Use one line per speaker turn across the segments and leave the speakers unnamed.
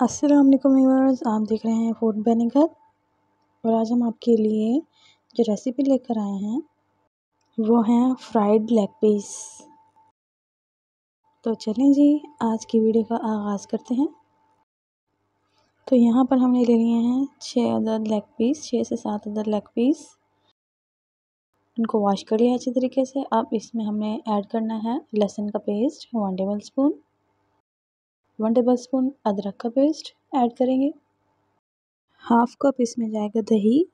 अस्सलाम वालेकुम व्यूअर्स, आप देख रहे हैं फ़ूड बेनिगर और आज हम आपके लिए जो रेसिपी लेकर आए हैं, वो हैं फ्राइड लेग पीस तो चलें जी, आज की वीडियो का आगाज़ करते हैं। तो यहाँ पर हमने ले लिए हैं छः अदर लेग पीस छः से सात अदर लेग पीस इनको वॉश कर लिया अच्छी तरीके से। अब इसमें हमें ऐड करना है लहसुन का paste one tablespoon one tablespoon अदरक का पेस्ट ऐड करेंगे। हाफ़ कप इसमें जाएगा दही।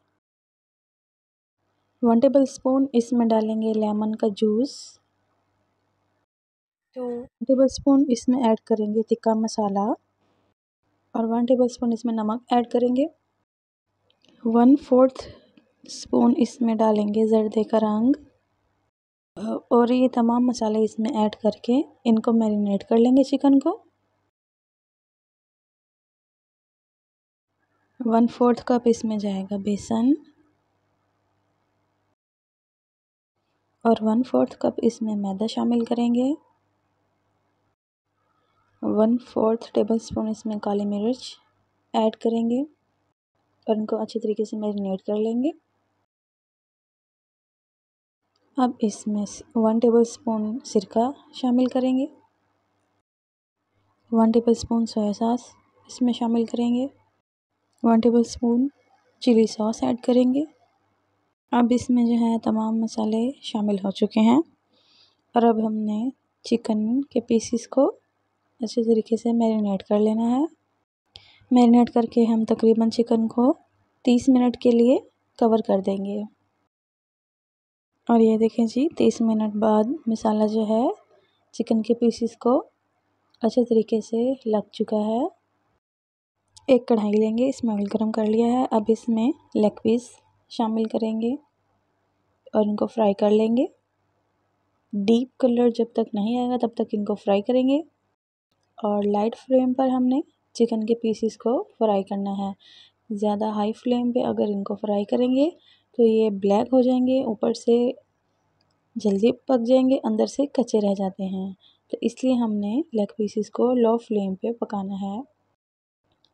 वन टेबल स्पून इसमें डालेंगे लेमन का जूस। तो टेबल स्पून इसमें ऐड करेंगे तिक्का मसाला। और वन टेबल स्पून इसमें नमक ऐड करेंगे। वन फोर्थ स्पून इसमें डालेंगे जर्दे का रंग। और ये तमाम मसाले इसमें ऐड करके इनको मैरिनेट कर लेंगे चिकन को। वन फोर्थ कप इसमें जाएगा बेसन। और वन फोर्थ कप इसमें मैदा शामिल करेंगे। वन फोर्थ टेबल स्पून इसमें काली मिर्च ऐड करेंगे और इनको अच्छे तरीके से मैरिनेट कर लेंगे। अब इसमें वन टेबल स्पून सिरका शामिल करेंगे। One tablespoon soya sauce इसमें शामिल करेंगे। One tablespoon chilli sauce add करेंगे। अब इसमें जो है तमाम मसाले शामिल हो चुके हैं। और अब हमने चिकन के पीसीस को अच्छे तरीके से मैरिनेट कर लेना है। मैरिनेट करके हम तकरीबन चिकन को तीस मिनट के लिए कवर कर देंगे। और ये देखें जी, तीस मिनट बाद मसाला जो है चिकन के पीसीस को अच्छे तरीके से लग चुका है। एक कढ़ाई लेंगे, इसमें ऑयल गर्म कर लिया है। अब इसमें लेग पीस शामिल करेंगे और इनको फ्राई कर लेंगे। डीप कलर जब तक नहीं आएगा, तब तक इनको फ्राई करेंगे। और लाइट फ्लेम पर हमने चिकन के पीसेस को फ्राई करना है। ज़्यादा हाई फ्लेम पे अगर इनको फ्राई करेंगे तो ये ब्लैक हो जाएँगे, ऊपर से जल्दी पक जाएँगे, अंदर से कच्चे रह जाते हैं। तो इसलिए हमने लेग पीसेस को लो फ्लेम पे पकाना है।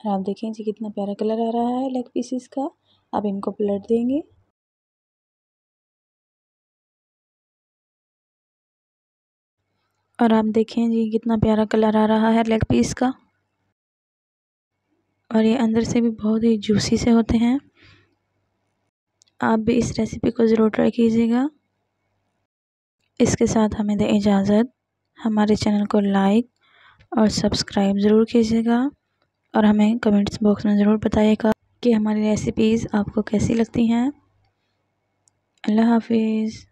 और आप देखें जी कितना प्यारा कलर आ रहा है लेग पीसीस का। अब इनको पलट देंगे। और आप देखें जी कितना प्यारा कलर आ रहा है लेग पीस का। और ये अंदर से भी बहुत ही जूसी से होते हैं। आप भी इस रेसिपी को ज़रूर ट्राई कीजिएगा। इसके साथ हमें दें इजाज़त। हमारे चैनल को लाइक और सब्सक्राइब ज़रूर कीजिएगा। और हमें कमेंट्स बॉक्स में ज़रूर बताइएगा कि हमारी रेसिपीज़ आपको कैसी लगती हैं। अल्लाह हाफिज़।